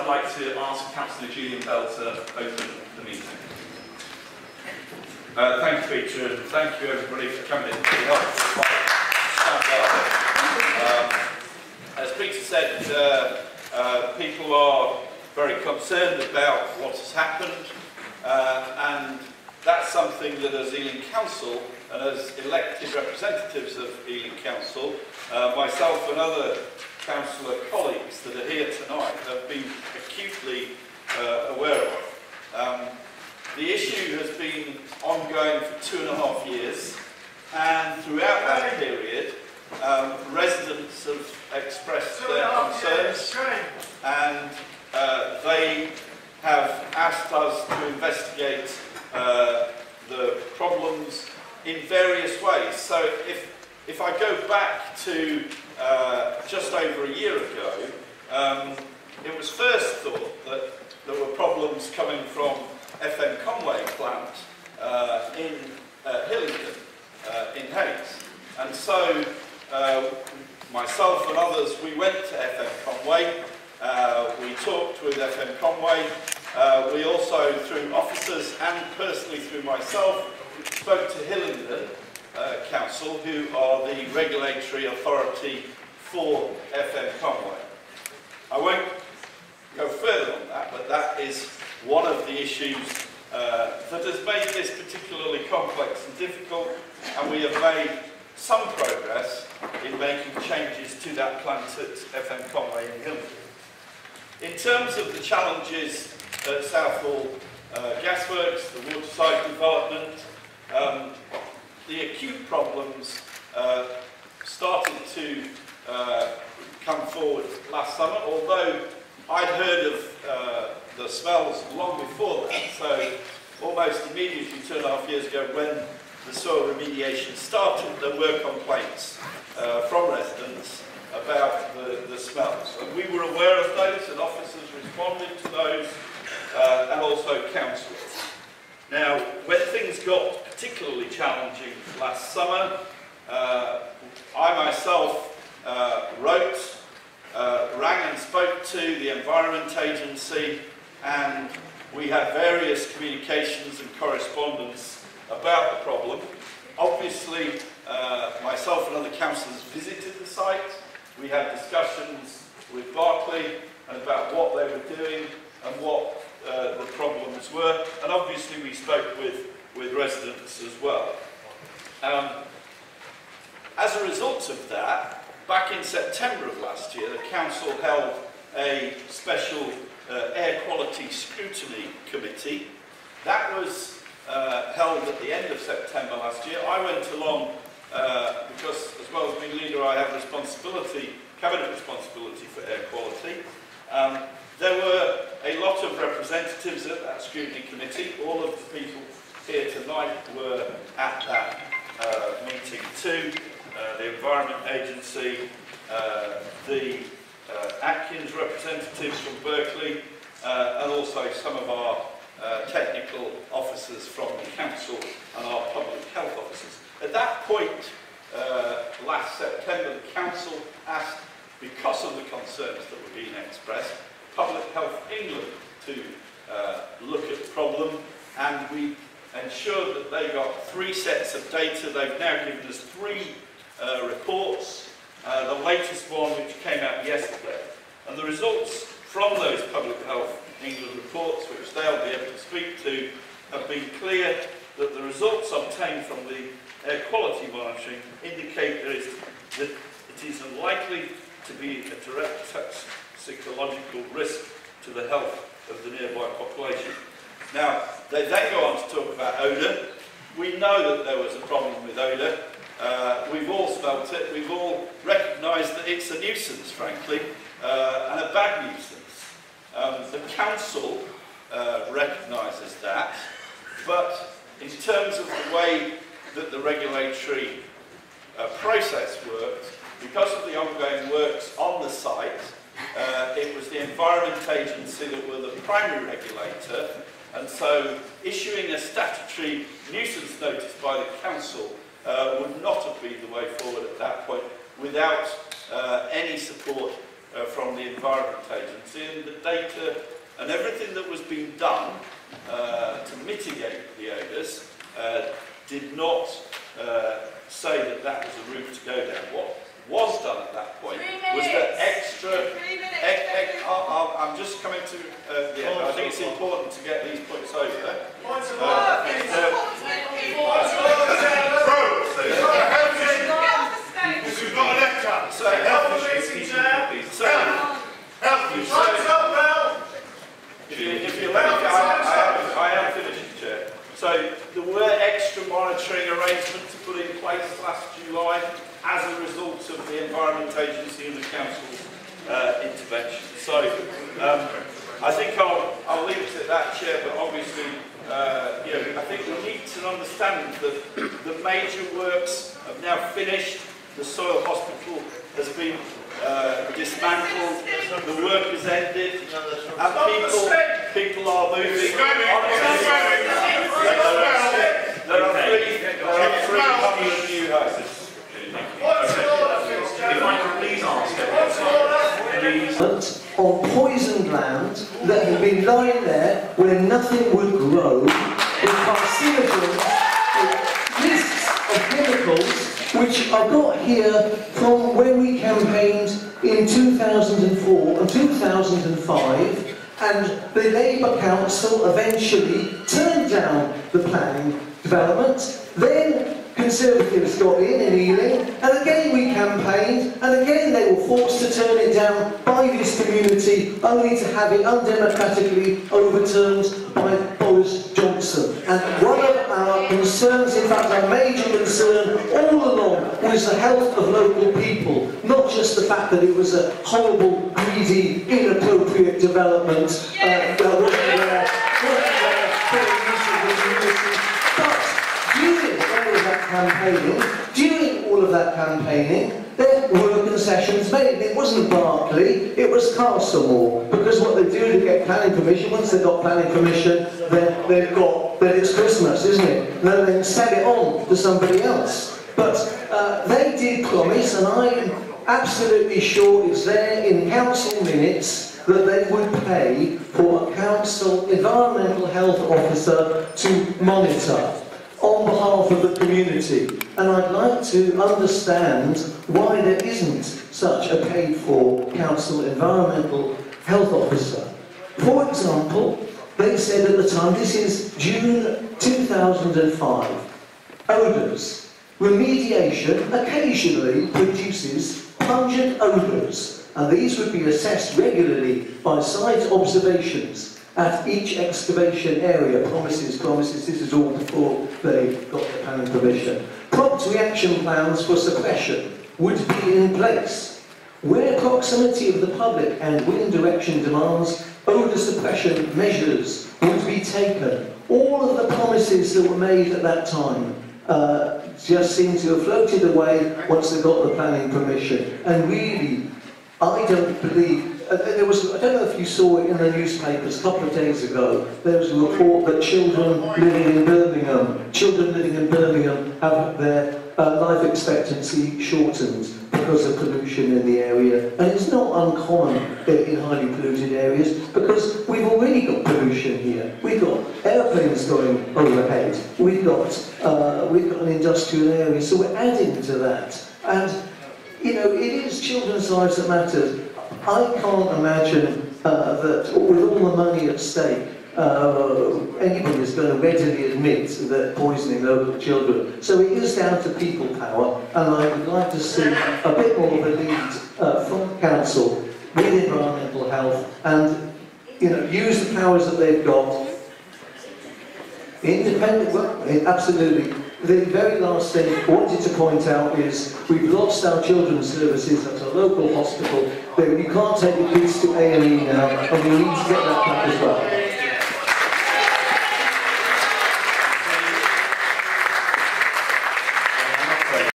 I'd like to ask Councillor Julian Bell to open the meeting. Uh, thank you, Peter, and thank you everybody for coming in. Um, as Peter said, uh, uh, people are very concerned about what has happened, uh, and that's something that as Ealing Council and as elected representatives of Ealing Council, uh, myself and other councillor colleagues that are here tonight have been acutely uh, aware of. Um, the issue has been ongoing for two and a half years, and throughout that period, um, residents have expressed their concerns, and uh, they have asked us to investigate uh, the problems in various ways. So if, if I go back to uh, just over a year ago, um, it was first thought that there were problems coming from FM Conway plant uh, in uh, Hillingdon, uh, in Hayes. And so uh, myself and others, we went to FM Conway, uh, we talked with FM Conway, uh, we also, through officers and personally through myself, spoke to Hillingdon uh, Council, who are the regulatory authority for FM Conway. I won't go further on that, but that is one of the issues uh, that has made this particularly complex and difficult, and we have made some progress in making changes to that plant at FM Conway in Hillingdon. In terms of the challenges at Southall uh, Gasworks, the waterside development, um, the acute problems uh, started to uh, come forward last summer, although I'd heard of uh, the smells long before that, so almost immediately two and a half years ago when the soil remediation started, there were complaints uh, from residents about the, the smells. And we were aware of those and officers responded to those uh, and also councillors. Now, when things got particularly challenging last summer, uh, I myself uh, wrote, uh, rang and spoke to the Environment Agency and we had various communications and correspondence about the problem. Obviously, uh, myself and other councillors visited the site. We had discussions with Berkeley about what they were doing and what uh, the problems were. And obviously we spoke with, with residents as well. Um, as a result of that, back in September of last year, the council held a special uh, Air Quality Scrutiny Committee. That was uh, held at the end of September last year. I went along uh, because, as well as being leader, I have responsibility, cabinet responsibility for air quality. Um, there were a lot of representatives at that scrutiny committee. All of the people here tonight were at that uh, meeting too. Uh, the Environment Agency, uh, the uh, Atkins representatives from Berkeley, uh, and also some of our technical officers from the council and our public health officers. At that point, last September, the council asked, because of the concerns that were being expressed, Public Health England to look at the problem, and we ensured that they got three sets of data. They've now given us three uh, reports uh, the latest one which came out yesterday. And the results from those Public Health England reports, which they'll be able to speak to, have been clear that the results obtained from the air quality monitoring indicate is, that it is unlikely to be a direct toxicological risk to the health of the nearby population. Now, they then go on to talk about odour. We know that there was a problem with odour. Uh, we've all smelt it, we've all recognised that it's a nuisance, frankly, uh, and a bad nuisance. Um, the council uh, recognises that, but in terms of the way that the regulatory uh, process worked, because of the ongoing works on the site, uh, it was the Environment Agency that were the primary regulator, and so issuing a statutory nuisance notice by the council uh, would not have been the way forward at that point without uh, any support uh, from the Environment Agency and the data and everything that was being done uh, to mitigate the odours uh, did not uh, say that that was a route to go down. What was done at that point point was that extra Three minutes. Ec- ec- I- I- I'm just coming to uh, the end. I think it's important to get these points over. Uh, uh, This is not a lecture. so, Help the meeting, Chair. so, Help. Time's up, Mel. if you, if you let me, I, I, am, I am finished, Chair. So there were extra monitoring arrangements put in place last July as a result of the Environment Agency and the Council's uh, intervention. So um, I think I'll, I'll leave it at that, Chair, but obviously, uh, you know, I think we need to understand that the major works have now finished. The soil hospital has been uh, dismantled, the work has ended, and people, people are moving. There are three, there are three hundred new houses. What's the order, Phil? If I could please ask everyone, on poisoned land that had been lying there where nothing would grow with carcinogens, lists of chemicals which I got here from when we campaigned in 2004 and 2005 and the Labour Council eventually turned down the planning development. Then Conservatives got in in Ealing, and again we campaigned, and again they were forced to turn it down by this community, only to have it undemocratically overturned by Boris Johnson. And one of our concerns, in fact our major concern all along, was the health of local people, not just the fact that it was a horrible, greedy, inappropriate development uh, that campaigning, there were concessions made. It wasn't Berkeley, it was Castlemore. Because what they do to get planning permission, once they've got planning permission, then they've got, then it's Christmas, isn't it? Then they sell it on to somebody else. But uh, they did promise, and I'm absolutely sure it's there in council minutes, that they would pay for a council environmental health officer to monitor on behalf of the community. And I'd like to understand why there isn't such a paid-for council environmental health officer. For example, they said at the time, this is June 2005, odours. Remediation occasionally produces pungent odours, and these would be assessed regularly by site observations at each excavation area. Promises, promises, this is all before they got the planning permission. Prompt reaction plans for suppression would be in place. Where proximity of the public and wind direction demands, odour suppression measures would be taken. All of the promises that were made at that time uh, just seem to have floated away once they got the planning permission. And really, I don't believe, there was, I don't know if you saw it in the newspapers a couple of days ago, there was a report that children living in Birmingham, children living in Birmingham have their uh, life expectancy shortened because of pollution in the area. And it's not uncommon uh, in highly polluted areas because we've already got pollution here. We've got airplanes going overhead. We've got, uh, we've got an industrial area, so we're adding to that. And you know, it is children's lives that matter. I can't imagine uh, that with all the money at stake, uh, anybody is going to readily admit that poisoning local children. So it is down to people power, and I would like to see a bit more of a lead uh, from council with environmental health, and you know, use the powers that they've got Independent, well, eh, absolutely. The very last thing I wanted to point out is we've lost our children's services at a local hospital. You can't take the kids to A&E now, and we need to get that back as well.